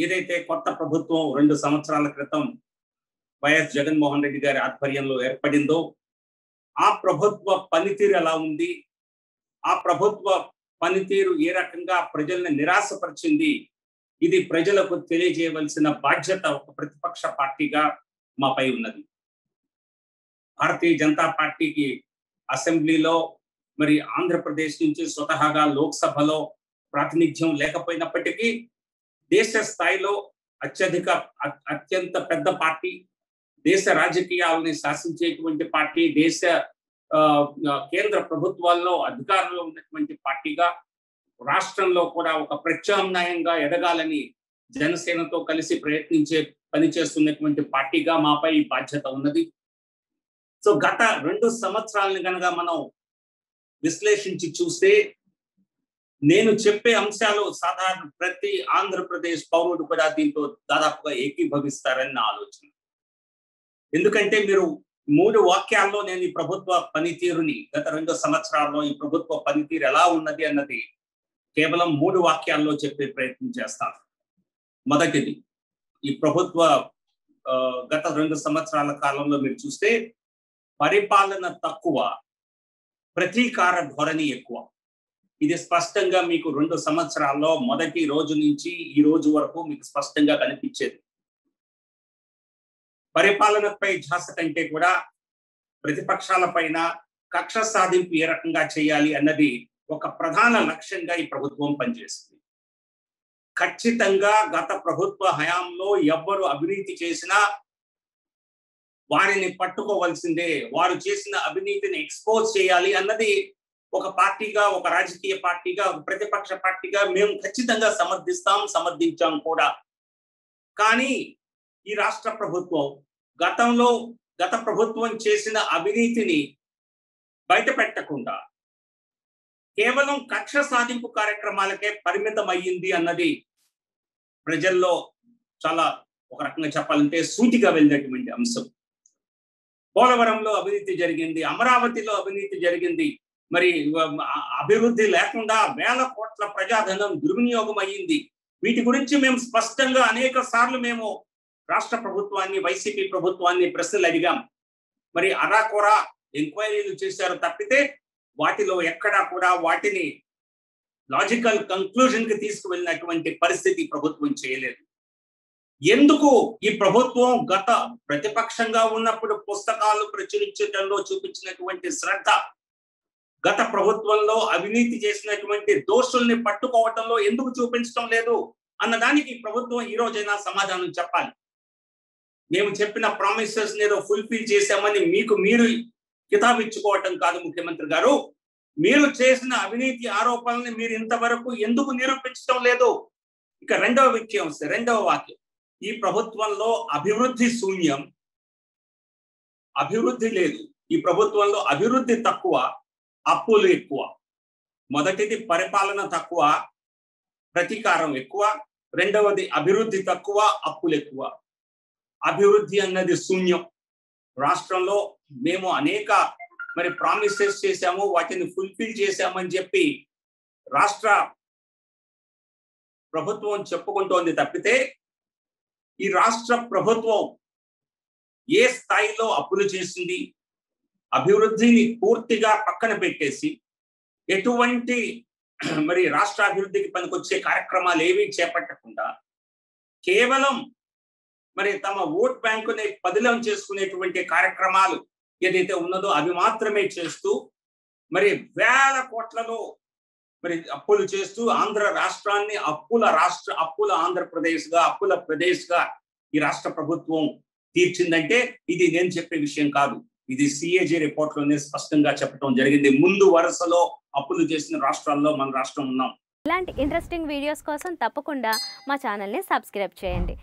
ఏదైతే కొత్త ప్రభుత్వం రెండు సంవత్సరాల క్రితం వైఎస్ జగన్మోహన్ రెడ్డి గారి ఆధ్వర్యంలో ఏర్పడిందో ఆ ప్రభుత్వ పనితీరు ఎలా ఉంది? ఆ ప్రభుత్వ పనితీరు ఏ రకంగా ప్రజల్ని నిరాశపరిచింది? ఇది ప్రజలకు తెలియజేయవలసిన బాధ్యత ఒక ప్రతిపక్ష పార్టీగా మాపై ఉన్నది. భారతీయ జనతా పార్టీకి అసెంబ్లీలో మరి ఆంధ్రప్రదేశ్ నుంచి స్వతహాగా లోక్సభలో ప్రాతినిధ్యం లేకపోయినప్పటికీ దేశ స్థాయిలో అత్యధిక అత్యంత పెద్ద పార్టీ దేశ రాజకీయాలని శాసించేటువంటి పార్టీ దేశ కేంద్ర ప్రభుత్వాల్లో అధికారంలో ఉన్నటువంటి పార్టీగా రాష్ట్రంలో కూడా ఒక ప్రత్యామ్నాయంగా ఎదగాలని జనసేనతో కలిసి ప్రయత్నించే పనిచేస్తున్నటువంటి పార్టీగా మాపై బాధ్యత ఉన్నది. సో గత రెండు సంవత్సరాలను కనుక మనం విశ్లేషించి చూస్తే నేను చెప్పే అంశాలు సాధారణ ప్రతి ఆంధ్రప్రదేశ్ పౌరుడు కూడా దీంతో దాదాపుగా ఏకీభవిస్తారని నా ఆలోచన. ఎందుకంటే మీరు మూడు వాక్యాల్లో నేను ఈ ప్రభుత్వ పనితీరుని గత రెండు సంవత్సరాల్లో ఈ ప్రభుత్వ పనితీరు ఎలా ఉన్నది అన్నది కేవలం మూడు వాక్యాల్లో చెప్పే ప్రయత్నం చేస్తాను. మొదటిది ఈ ప్రభుత్వ గత రెండు సంవత్సరాల కాలంలో మీరు చూస్తే పరిపాలన తక్కువ ప్రతీకార ధోరణి ఎక్కువ. ఇది స్పష్టంగా మీకు రెండు సంవత్సరాల్లో మొదటి రోజు నుంచి ఈ రోజు వరకు మీకు స్పష్టంగా కనిపించేది. పరిపాలనపై ధ్యాస కంటే కూడా ప్రతిపక్షాల పైన కక్ష సాధింపు ఏ రకంగా చేయాలి అన్నది ఒక ప్రధాన లక్ష్యంగా ఈ ప్రభుత్వం పనిచేస్తుంది ఖచ్చితంగా గత ప్రభుత్వ హయాంలో ఎవ్వరు అవినీతి చేసినా వారిని పట్టుకోవాల్సిందే. వారు చేసిన అవినీతిని ఎక్స్పోజ్ చేయాలి అన్నది ఒక పార్టీగా ఒక రాజకీయ పార్టీగా ఒక ప్రతిపక్ష పార్టీగా మేము ఖచ్చితంగా సమర్థిస్తాం సమర్థించాం కూడా. కానీ ఈ రాష్ట్ర ప్రభుత్వం గతంలో గత ప్రభుత్వం చేసిన అవినీతిని బయట పెట్టకుండా కేవలం కక్ష సాధింపు కార్యక్రమాలకే పరిమితం అయ్యింది అన్నది ప్రజల్లో చాలా ఒక రకంగా చెప్పాలంటే సూటిగా వెళ్ళినటువంటి అంశం. పోలవరంలో అవినీతి జరిగింది అమరావతిలో అవినీతి జరిగింది మరి అభివృద్ధి లేకుండా వేల కోట్ల ప్రజాధనం దుర్వినియోగం అయ్యింది వీటి గురించి మేము స్పష్టంగా అనేక సార్లు మేము రాష్ట్ర ప్రభుత్వాన్ని వైసీపీ ప్రభుత్వాన్ని ప్రశ్నలు అడిగాం. మరి అరాకొరా ఎంక్వైరీలు చేశారు తప్పితే వాటిలో ఎక్కడా కూడా వాటిని లాజికల్ కంక్లూజన్కి తీసుకువెళ్ళినటువంటి పరిస్థితి ప్రభుత్వం చేయలేదు. ఎందుకు ఈ ప్రభుత్వం గత ప్రతిపక్షంగా ఉన్నప్పుడు పుస్తకాలు ప్రచురించడంలో చూపించినటువంటి శ్రద్ధ గత ప్రభుత్వంలో అవినీతి చేసినటువంటి దోషుల్ని పట్టుకోవటంలో ఎందుకు చూపించడం లేదు? అన్నదానికి ప్రభుత్వం ఈ రోజైనా సమాధానం చెప్పాలి. మేము చెప్పిన ప్రామిసెస్ ఏదో ఫుల్ఫిల్ చేశామని మీకు మీరు కితాబిచ్చుకోవటం కాదు ముఖ్యమంత్రి గారు. మీరు చేసిన అవినీతి ఆరోపణల్ని మీరు ఇంతవరకు ఎందుకు నిరూపించడం లేదు? ఇక రెండవ విషయం రెండవ వాక్యం. ఈ ప్రభుత్వంలో అభివృద్ధి శూన్యం అభివృద్ధి లేదు. ఈ ప్రభుత్వంలో అభివృద్ధి తక్కువ అప్పులు ఎక్కువ. మొదటిది పరిపాలన తక్కువ ప్రతీకారం ఎక్కువ రెండవది అభివృద్ధి తక్కువ అప్పులు ఎక్కువ. అభివృద్ధి అన్నది శూన్యం. రాష్ట్రంలో మేము అనేక మరి ప్రామిసెస్ చేశాము వాటిని ఫుల్ఫిల్ చేశామని చెప్పి రాష్ట్ర ప్రభుత్వం చెప్పుకుంటోంది తప్పితే ఈ రాష్ట్ర ప్రభుత్వం ఏ స్థాయిలో అప్పులు చేసింది అభివృద్ధిని పూర్తిగా పక్కన పెట్టేసి ఎటువంటి మరి రాష్ట్ర అభివృద్ధికి పనికొచ్చే కార్యక్రమాలు ఏమీ చేపట్టకుండా కేవలం మరి తమ ఓట్ బ్యాంకుని పదిలం చేసుకునేటువంటి కార్యక్రమాలు ఏదైతే ఉన్నదో అవి మాత్రమే చేస్తూ మరి వేల కోట్లలో మరి అప్పులు చేస్తూ ఆంధ్ర రాష్ట్రాన్ని అప్పుల రాష్ట్ర అప్పుల ఆంధ్రప్రదేశ్గా అప్పుల ప్రదేశ్గా ఈ రాష్ట్ర ప్రభుత్వం తీర్చిందంటే ఇది నేను చెప్పే విషయం కాదు. ఇది సిఏజీ రిపోర్ట్లోనే స్పష్టంగా చెప్పడం జరిగింది. ముందు వరుసలో అప్పులు చేసిన రాష్ట్రాల్లో మన రాష్ట్రం ఉన్నాం. ఇలాంటి ఇంట్రెస్టింగ్ వీడియోస్ కోసం తప్పకుండా మా ఛానల్ని సబ్స్క్రైబ్ చేయండి.